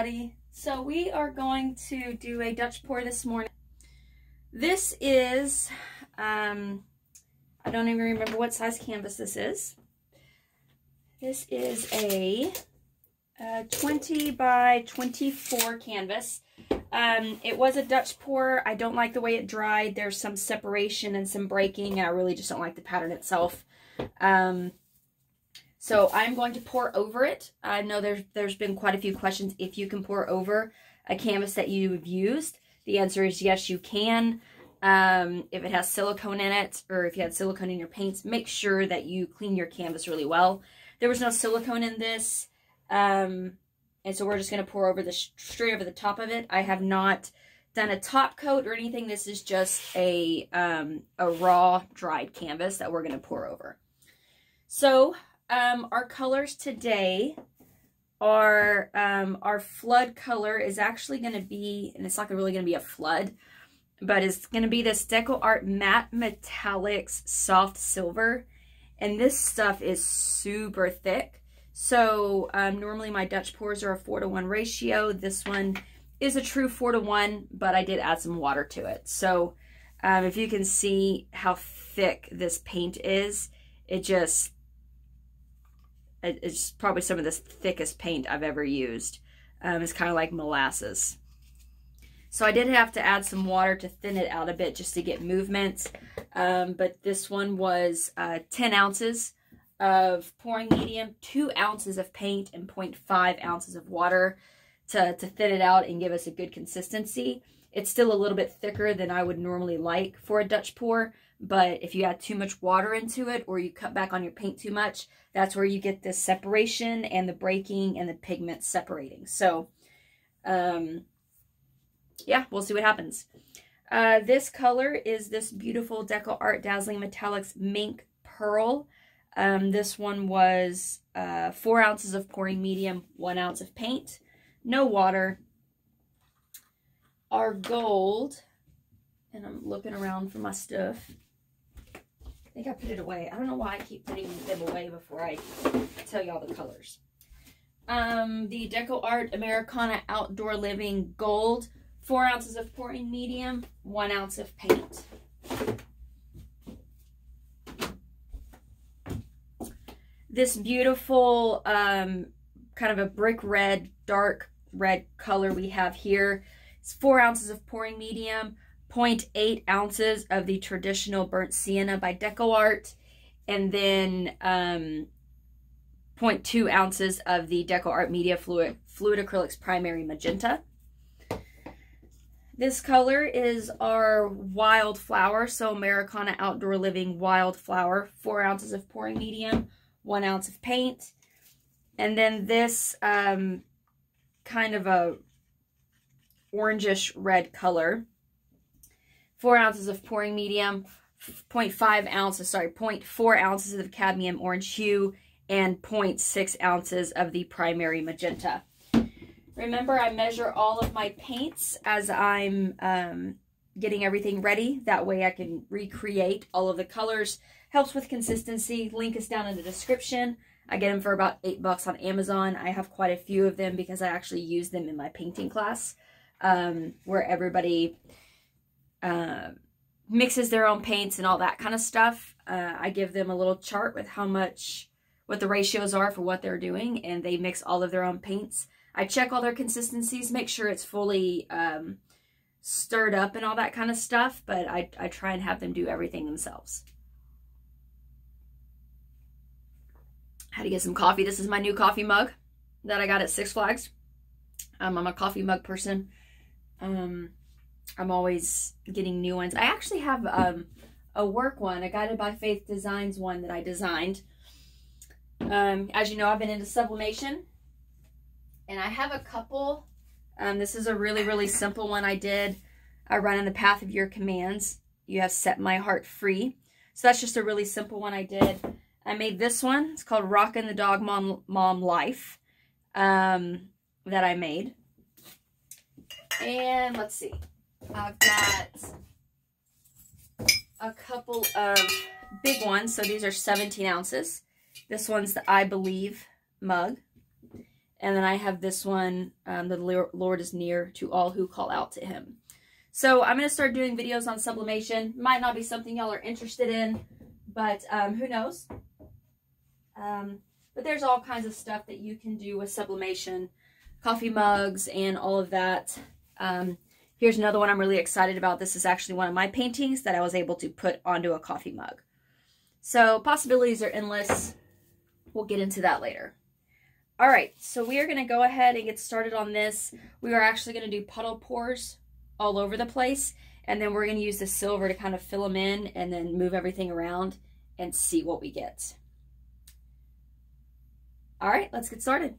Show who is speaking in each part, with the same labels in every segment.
Speaker 1: everybody. So we are going to do a Dutch pour this morning. This is, um, I don't even remember what size canvas this is. This is a, a 20 by 24 canvas. Um, it was a Dutch pour. I don't like the way it dried. There's some separation and some breaking, and I really just don't like the pattern itself. Um, so I'm going to pour over it. I know there's, there's been quite a few questions if you can pour over a canvas that you've used. The answer is yes, you can. Um, if it has silicone in it or if you had silicone in your paints, make sure that you clean your canvas really well. There was no silicone in this. Um, and so we're just going to pour over the straight over the top of it. I have not done a top coat or anything. This is just a, um, a raw dried canvas that we're going to pour over. So um, our colors today are, um, our flood color is actually going to be, and it's not really going to be a flood, but it's going to be this Deco Art Matte Metallics Soft Silver. And this stuff is super thick. So um, normally my Dutch pours are a 4 to 1 ratio. This one is a true 4 to 1, but I did add some water to it. So um, if you can see how thick this paint is, it just it's probably some of the thickest paint I've ever used. Um, it's kind of like molasses. So I did have to add some water to thin it out a bit just to get movements. Um, but this one was uh, 10 ounces of pouring medium, 2 ounces of paint, and 0.5 ounces of water to, to thin it out and give us a good consistency. It's still a little bit thicker than I would normally like for a Dutch pour, but if you add too much water into it or you cut back on your paint too much, that's where you get the separation and the breaking and the pigment separating. So, um, yeah, we'll see what happens. Uh, this color is this beautiful Deco Art Dazzling Metallics Mink Pearl. Um, this one was uh, four ounces of pouring medium, one ounce of paint, no water. Our gold, and I'm looking around for my stuff. I think I put it away. I don't know why I keep putting them away before I tell y'all the colors. Um, the Deco Art Americana Outdoor Living Gold. Four ounces of pouring medium, one ounce of paint. This beautiful um, kind of a brick red, dark red color we have here. It's four ounces of pouring medium, 0.8 ounces of the traditional burnt sienna by Deco Art, and then um, 0.2 ounces of the Deco Art Media Fluid, Fluid Acrylics Primary Magenta. This color is our Wildflower, so Americana Outdoor Living Wildflower, 4 ounces of pouring medium, 1 ounce of paint. And then this um, kind of a orangish red color 4 ounces of pouring medium, 0.5 ounces, sorry, 0.4 ounces of cadmium orange hue, and 0.6 ounces of the primary magenta. Remember, I measure all of my paints as I'm um, getting everything ready. That way I can recreate all of the colors. Helps with consistency. Link is down in the description. I get them for about 8 bucks on Amazon. I have quite a few of them because I actually use them in my painting class um, where everybody uh, mixes their own paints and all that kind of stuff. Uh, I give them a little chart with how much, what the ratios are for what they're doing, and they mix all of their own paints. I check all their consistencies, make sure it's fully um, stirred up and all that kind of stuff, but I, I try and have them do everything themselves. Had to get some coffee. This is my new coffee mug that I got at Six Flags. Um, I'm a coffee mug person. Um, I'm always getting new ones. I actually have um, a work one, a Guided by Faith Designs one that I designed. Um, as you know, I've been into sublimation. And I have a couple. Um, this is a really, really simple one I did. I run in the path of your commands. You have set my heart free. So that's just a really simple one I did. I made this one. It's called Rockin' the Dog Mom, Mom Life um, that I made. And let's see. I've got a couple of big ones. So these are 17 ounces. This one's the I Believe mug. And then I have this one, um, the Lord is near to all who call out to him. So I'm going to start doing videos on sublimation. Might not be something y'all are interested in, but um, who knows? Um, but there's all kinds of stuff that you can do with sublimation, coffee mugs and all of that. Um, here's another one I'm really excited about. This is actually one of my paintings that I was able to put onto a coffee mug. So possibilities are endless. We'll get into that later. All right, so we are going to go ahead and get started on this. We are actually going to do puddle pours all over the place. And then we're going to use the silver to kind of fill them in and then move everything around and see what we get. All right, let's get started.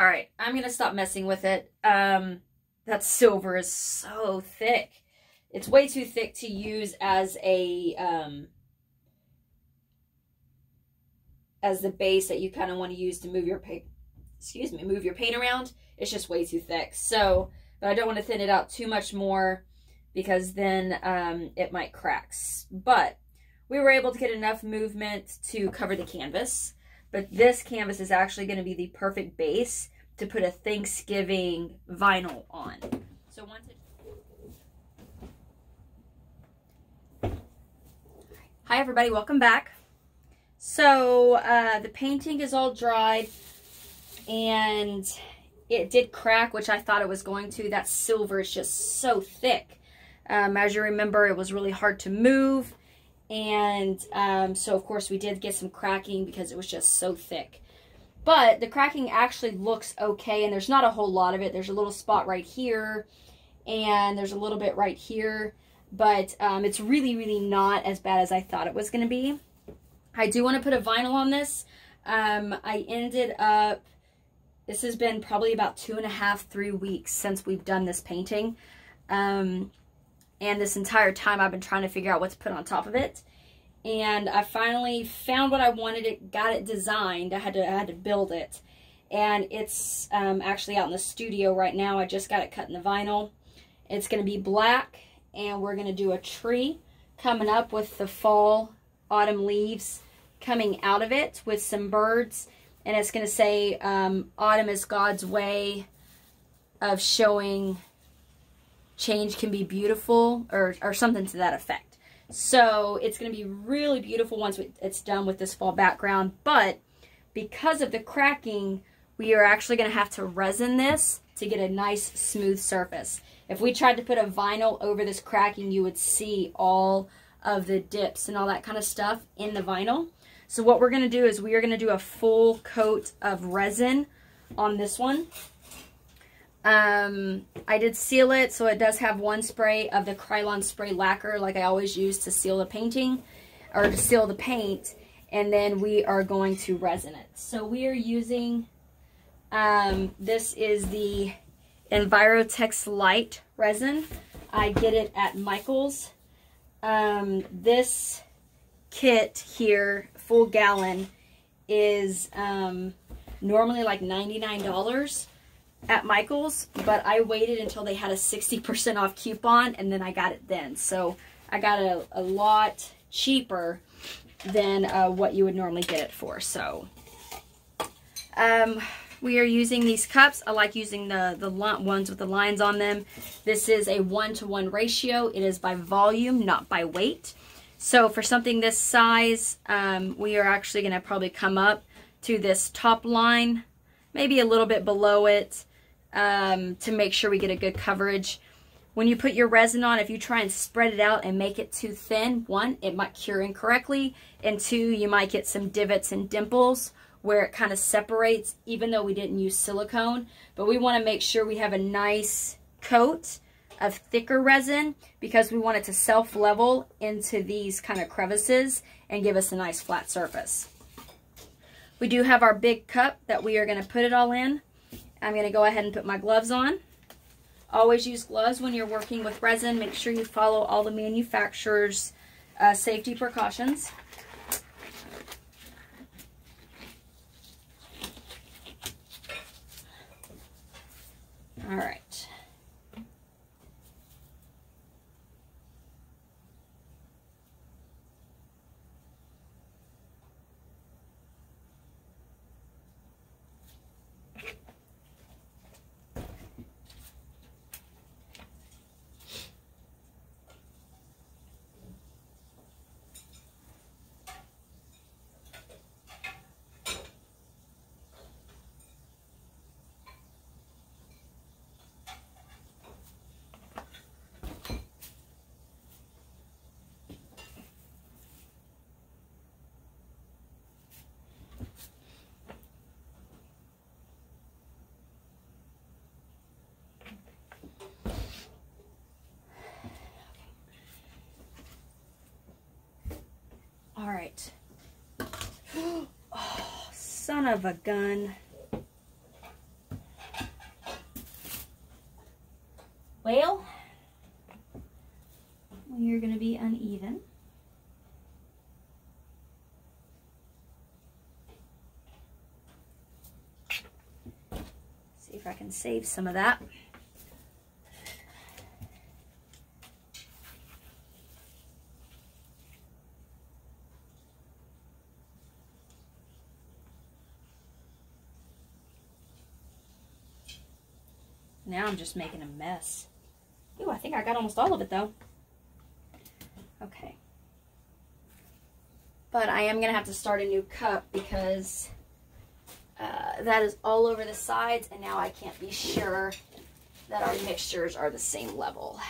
Speaker 1: All right, I'm going to stop messing with it. Um, that silver is so thick. It's way too thick to use as a, um, as the base that you kind of want to use to move your paint, excuse me, move your paint around. It's just way too thick. So, but I don't want to thin it out too much more because then um, it might cracks. But we were able to get enough movement to cover the canvas. But this canvas is actually going to be the perfect base to put a Thanksgiving vinyl on. So once it... Hi everybody, welcome back. So uh, the painting is all dried and it did crack, which I thought it was going to. That silver is just so thick. Um, as you remember, it was really hard to move. And um, so, of course, we did get some cracking because it was just so thick. But the cracking actually looks okay, and there's not a whole lot of it. There's a little spot right here, and there's a little bit right here. But um, it's really, really not as bad as I thought it was going to be. I do want to put a vinyl on this. Um, I ended up, this has been probably about two and a half, three weeks since we've done this painting. Um, and this entire time I've been trying to figure out what to put on top of it. And I finally found what I wanted, it got it designed. I had to, I had to build it. And it's um, actually out in the studio right now. I just got it cut in the vinyl. It's going to be black, and we're going to do a tree coming up with the fall autumn leaves coming out of it with some birds. And it's going to say, um, autumn is God's way of showing change can be beautiful or, or something to that effect. So it's going to be really beautiful once it's done with this fall background. But because of the cracking, we are actually going to have to resin this to get a nice smooth surface. If we tried to put a vinyl over this cracking, you would see all of the dips and all that kind of stuff in the vinyl. So what we're going to do is we are going to do a full coat of resin on this one. Um, I did seal it, so it does have one spray of the Krylon spray lacquer like I always use to seal the painting, or to seal the paint, and then we are going to resin it. So we are using, um, this is the Envirotex Light resin. I get it at Michael's. Um, this kit here, full gallon, is um, normally like $99 at Michael's, but I waited until they had a 60% off coupon and then I got it then. So I got it a, a lot cheaper than uh, what you would normally get it for. So um, we are using these cups. I like using the, the ones with the lines on them. This is a one-to-one -one ratio. It is by volume, not by weight. So for something this size, um, we are actually going to probably come up to this top line, maybe a little bit below it, um, to make sure we get a good coverage. When you put your resin on, if you try and spread it out and make it too thin, one, it might cure incorrectly, and two, you might get some divots and dimples where it kind of separates, even though we didn't use silicone. But we want to make sure we have a nice coat of thicker resin because we want it to self-level into these kind of crevices and give us a nice flat surface. We do have our big cup that we are going to put it all in. I'm going to go ahead and put my gloves on. Always use gloves when you're working with resin. Make sure you follow all the manufacturer's uh, safety precautions. Son of a gun. Well, we are going to be uneven. See if I can save some of that. I'm just making a mess. Ooh, I think I got almost all of it though. Okay. But I am going to have to start a new cup because uh, that is all over the sides and now I can't be sure that our mixtures are the same level.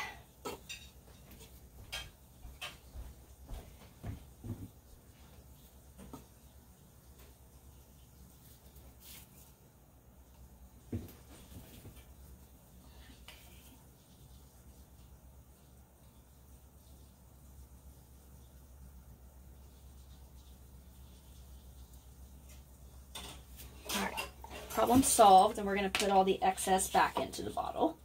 Speaker 1: Problem solved and we're going to put all the excess back into the bottle.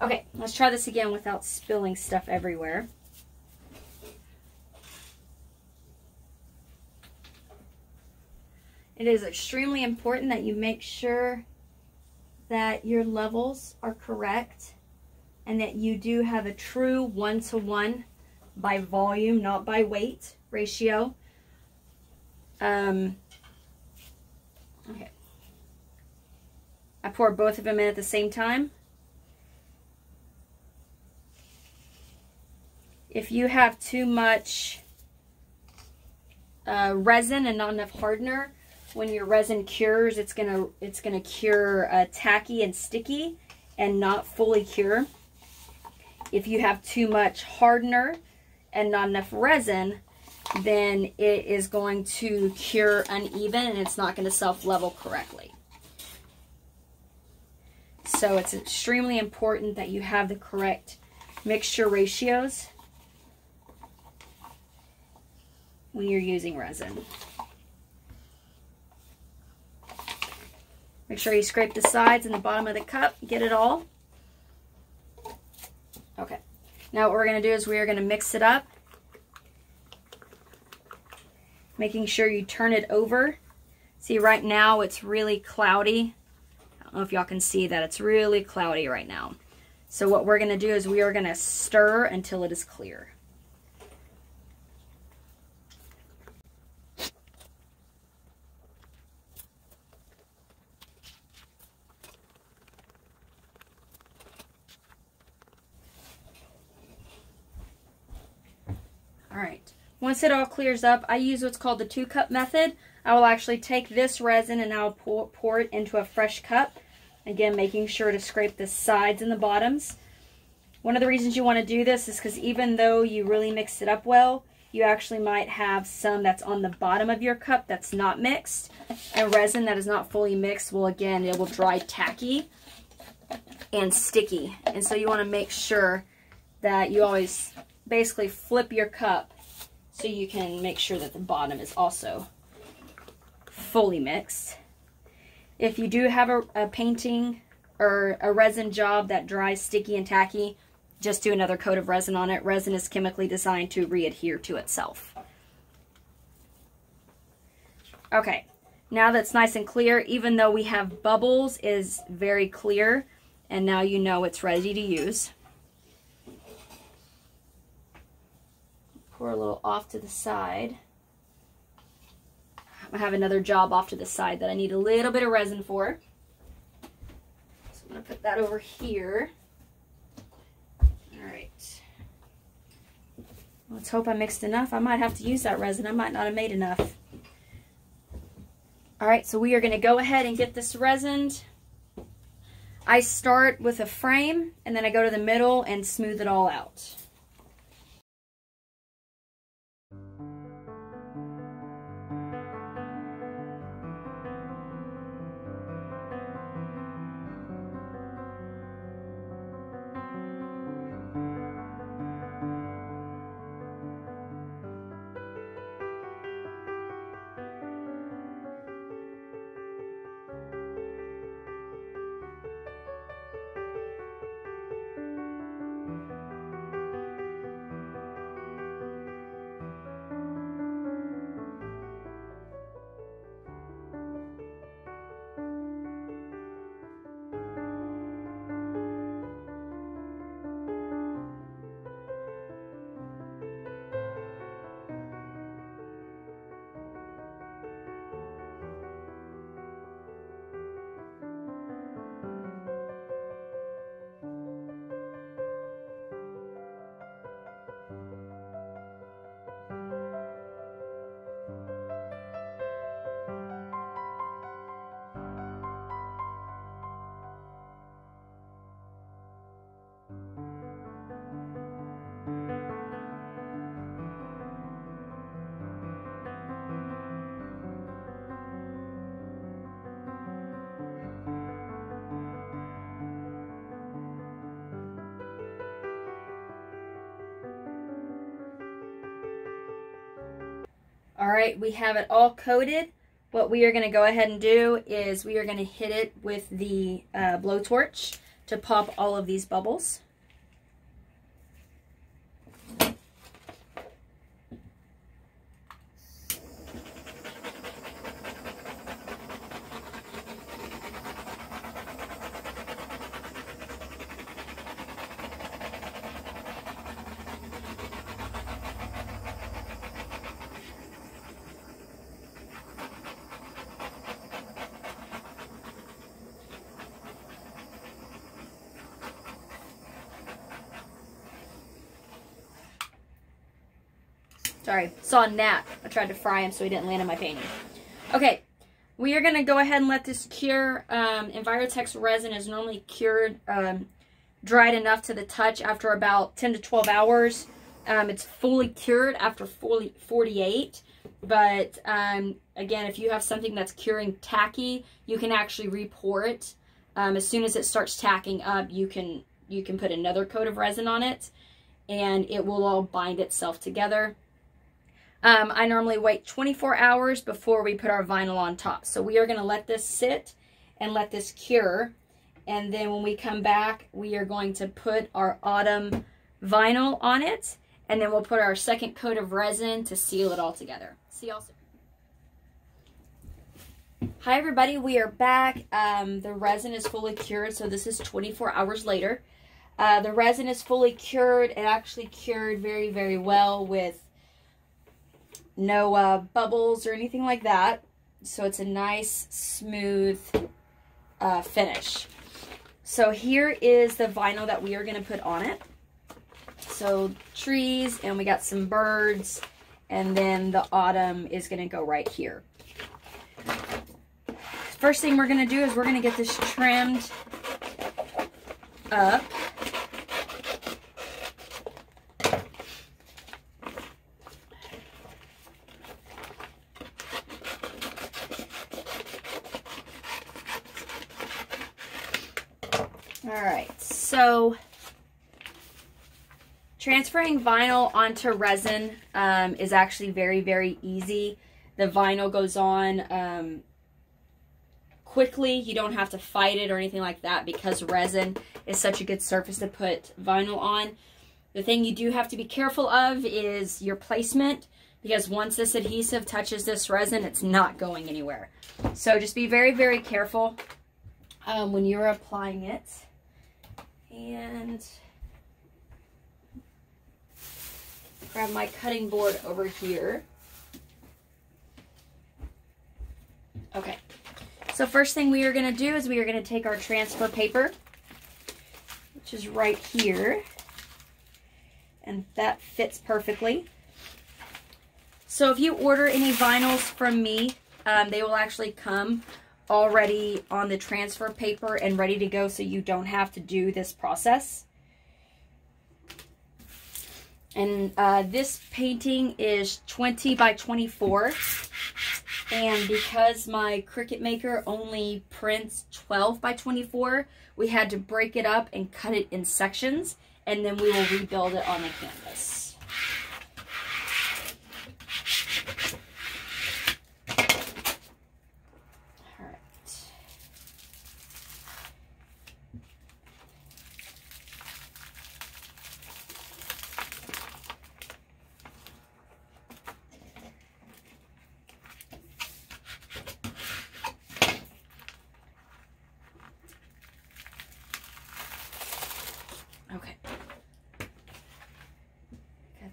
Speaker 1: Okay, let's try this again without spilling stuff everywhere. It is extremely important that you make sure that your levels are correct and that you do have a true one-to-one -one by volume, not by weight ratio. Um, okay. I pour both of them in at the same time. If you have too much uh, resin and not enough hardener, when your resin cures, it's gonna it's gonna cure uh, tacky and sticky and not fully cure. If you have too much hardener and not enough resin, then it is going to cure uneven and it's not going to self-level correctly. So it's extremely important that you have the correct mixture ratios when you're using resin. Make sure you scrape the sides and the bottom of the cup, get it all. Okay, now what we're going to do is we are going to mix it up. Making sure you turn it over. See, right now it's really cloudy. I don't know if y'all can see that. It's really cloudy right now. So what we're going to do is we are going to stir until it is clear. All right. Once it all clears up, I use what's called the two cup method. I will actually take this resin and I'll pour, pour it into a fresh cup. Again, making sure to scrape the sides and the bottoms. One of the reasons you want to do this is because even though you really mix it up well, you actually might have some that's on the bottom of your cup that's not mixed. And resin that is not fully mixed will, again, it will dry tacky and sticky. And so you want to make sure that you always basically flip your cup so you can make sure that the bottom is also fully mixed. If you do have a, a painting or a resin job that dries sticky and tacky, just do another coat of resin on it. Resin is chemically designed to re-adhere to itself. Okay, now that's nice and clear, even though we have bubbles, is very clear, and now you know it's ready to use. Pour a little off to the side. I have another job off to the side that I need a little bit of resin for. So I'm going to put that over here. All right. Let's hope I mixed enough. I might have to use that resin. I might not have made enough. All right, so we are going to go ahead and get this resined. I start with a frame, and then I go to the middle and smooth it all out. All right, we have it all coated. What we are going to go ahead and do is we are going to hit it with the uh, blowtorch to pop all of these bubbles. Sorry, saw a gnat. I tried to fry him so he didn't land on my painting. Okay, we are going to go ahead and let this cure. Um, Envirotex resin is normally cured, um, dried enough to the touch after about 10 to 12 hours. Um, it's fully cured after 40, 48. But um, again, if you have something that's curing tacky, you can actually repour it. Um, as soon as it starts tacking up, you can you can put another coat of resin on it, and it will all bind itself together. Um, I normally wait 24 hours before we put our vinyl on top. So we are going to let this sit and let this cure. And then when we come back, we are going to put our autumn vinyl on it. And then we'll put our second coat of resin to seal it all together. See y'all soon. Hi everybody, we are back. Um, the resin is fully cured, so this is 24 hours later. Uh, the resin is fully cured. It actually cured very, very well with no uh, bubbles or anything like that. So it's a nice, smooth uh, finish. So here is the vinyl that we are going to put on it. So trees, and we got some birds, and then the autumn is going to go right here. First thing we're going to do is we're going to get this trimmed up. All right, so transferring vinyl onto resin um, is actually very, very easy. The vinyl goes on um, quickly. You don't have to fight it or anything like that because resin is such a good surface to put vinyl on. The thing you do have to be careful of is your placement because once this adhesive touches this resin, it's not going anywhere. So just be very, very careful um, when you're applying it and grab my cutting board over here. Okay, so first thing we are going to do is we are going to take our transfer paper, which is right here, and that fits perfectly. So if you order any vinyls from me, um, they will actually come already on the transfer paper and ready to go so you don't have to do this process. And uh, this painting is 20 by 24. And because my Cricut Maker only prints 12 by 24, we had to break it up and cut it in sections. And then we will rebuild it on the canvas.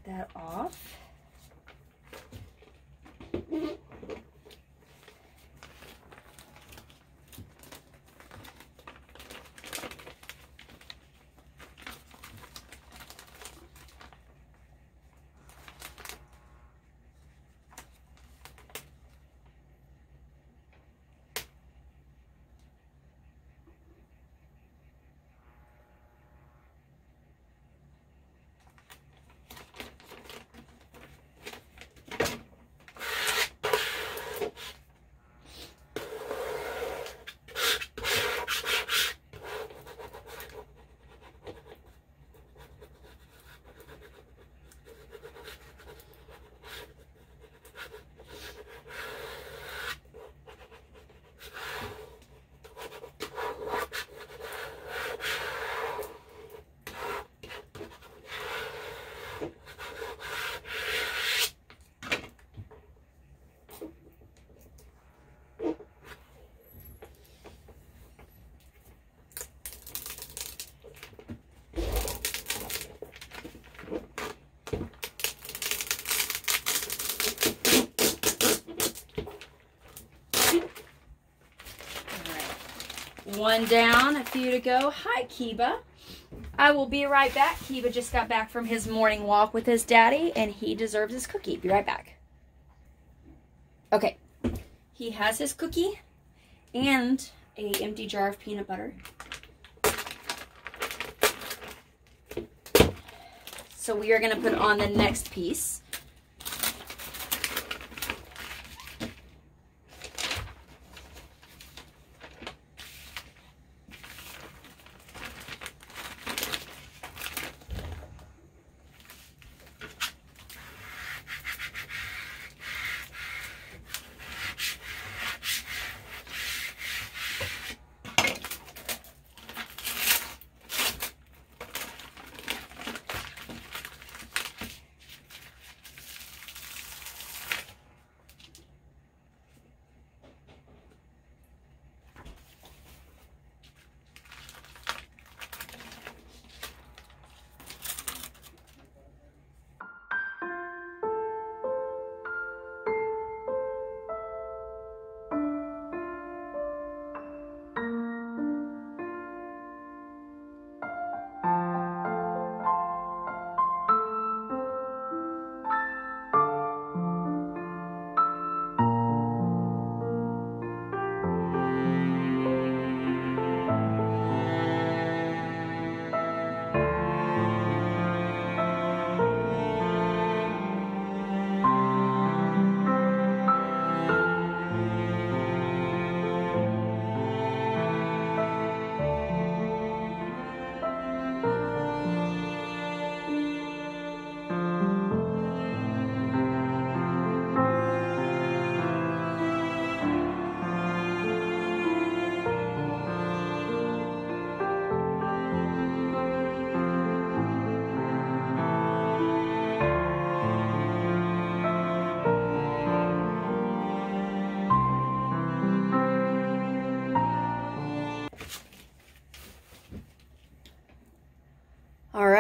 Speaker 1: That off. One down, a few to go. Hi, Kiba. I will be right back. Kiba just got back from his morning walk with his daddy, and he deserves his cookie. Be right back. Okay, he has his cookie and a empty jar of peanut butter. So we are going to put on the next piece.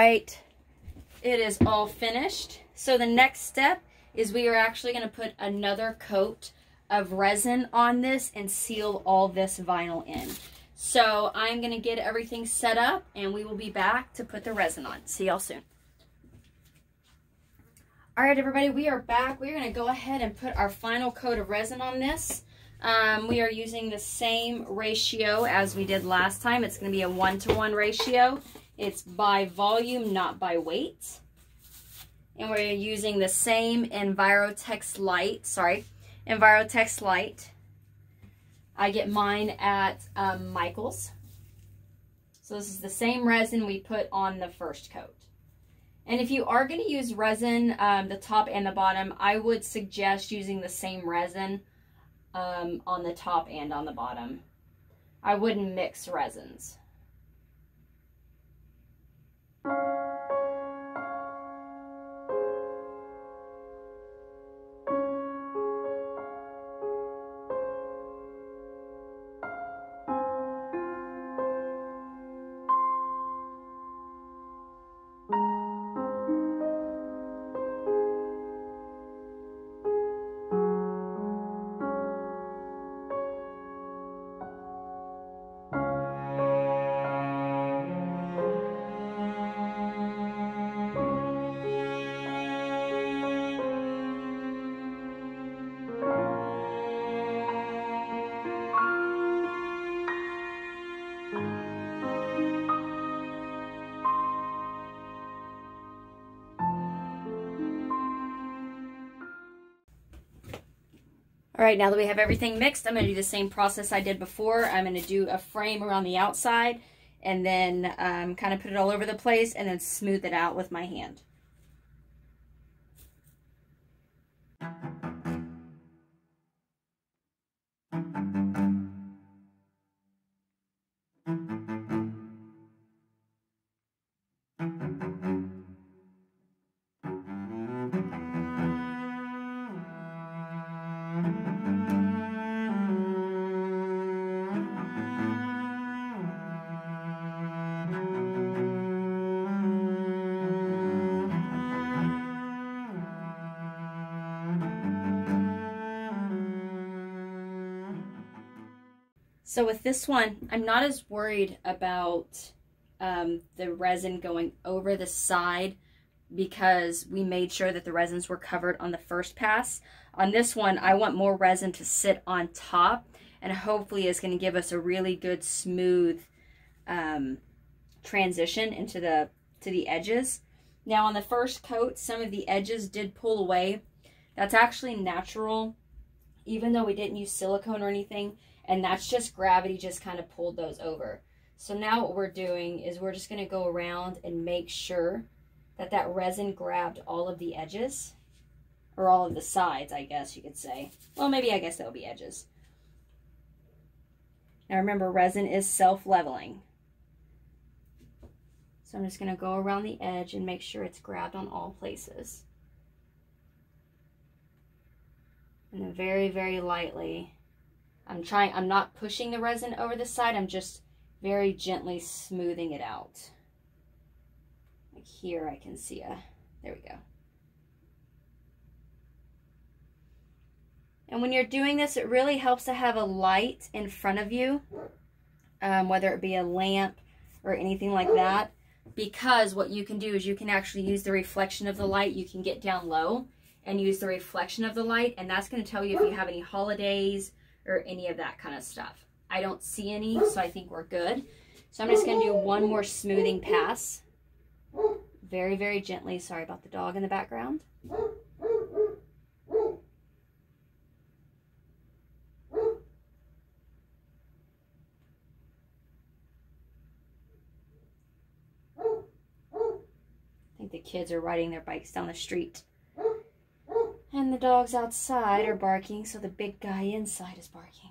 Speaker 1: Right, it is all finished. So the next step is we are actually going to put another coat of resin on this and seal all this vinyl in. So I'm going to get everything set up and we will be back to put the resin on. See y'all soon. All right, everybody, we are back. We're going to go ahead and put our final coat of resin on this. Um, we are using the same ratio as we did last time. It's going to be a one-to-one -one ratio. It's by volume, not by weight. And we're using the same Envirotex Light, sorry, Envirotex Light. I get mine at um, Michael's. So this is the same resin we put on the first coat. And if you are going to use resin, um, the top and the bottom, I would suggest using the same resin um, on the top and on the bottom. I wouldn't mix resins. All right, now that we have everything mixed, I'm going to do the same process I did before. I'm going to do a frame around the outside and then um, kind of put it all over the place and then smooth it out with my hand. Thank you. So with this one, I'm not as worried about um, the resin going over the side because we made sure that the resins were covered on the first pass. On this one, I want more resin to sit on top and hopefully is going to give us a really good smooth um, transition into the to the edges. Now on the first coat, some of the edges did pull away. That's actually natural, even though we didn't use silicone or anything. And that's just gravity just kind of pulled those over. So now what we're doing is we're just going to go around and make sure that that resin grabbed all of the edges. Or all of the sides, I guess you could say. Well, maybe I guess that would be edges. Now remember, resin is self-leveling. So I'm just going to go around the edge and make sure it's grabbed on all places. And then very, very lightly, I'm trying, I'm not pushing the resin over the side, I'm just very gently smoothing it out. Like here I can see a, there we go. And when you're doing this, it really helps to have a light in front of you, um, whether it be a lamp or anything like that because what you can do is you can actually use the reflection of the light. You can get down low and use the reflection of the light, and that's going to tell you if you have any holidays or any of that kind of stuff. I don't see any, so I think we're good. So I'm just going to do one more smoothing pass. Very, very gently. Sorry about the dog in the background. I think the kids are riding their bikes down the street. And the dogs outside are barking, so the big guy inside is barking.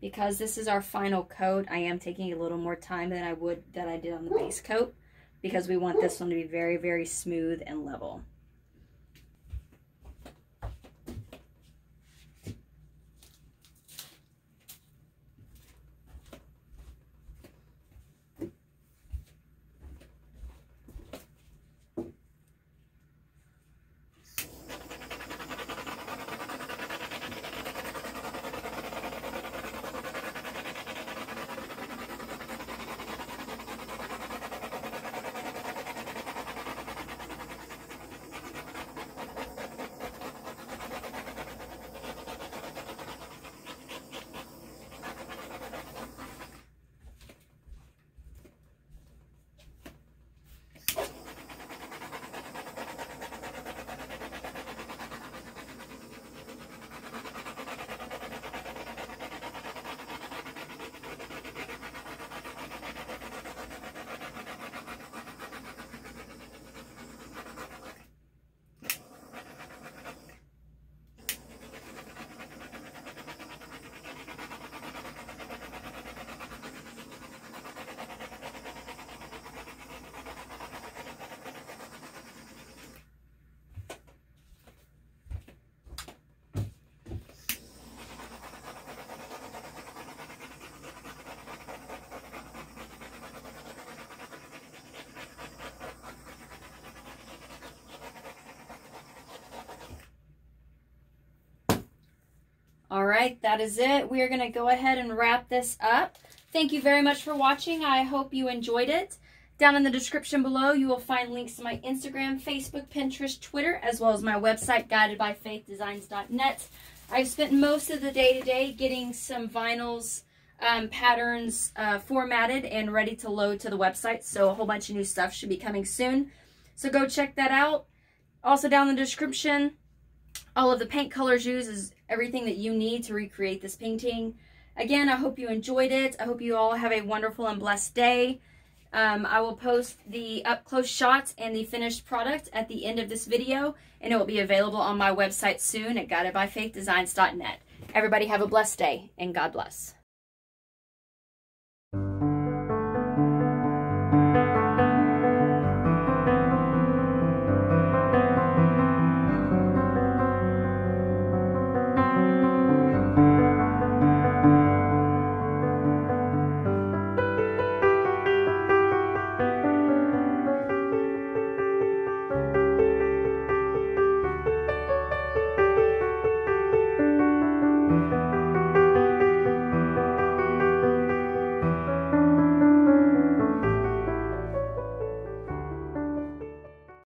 Speaker 1: Because this is our final coat, I am taking a little more time than I would that I did on the base coat because we want this one to be very, very smooth and level. All right, that is it. We are going to go ahead and wrap this up. Thank you very much for watching. I hope you enjoyed it. Down in the description below, you will find links to my Instagram, Facebook, Pinterest, Twitter, as well as my website, guidedbyfaithdesigns.net. I've spent most of the day today getting some vinyls um, patterns uh, formatted and ready to load to the website, so a whole bunch of new stuff should be coming soon. So go check that out. Also down in the description, all of the paint colors used is everything that you need to recreate this painting. Again, I hope you enjoyed it. I hope you all have a wonderful and blessed day. Um, I will post the up-close shots and the finished product at the end of this video, and it will be available on my website soon at guidedbyfaithdesigns.net. Everybody have a blessed day, and God bless.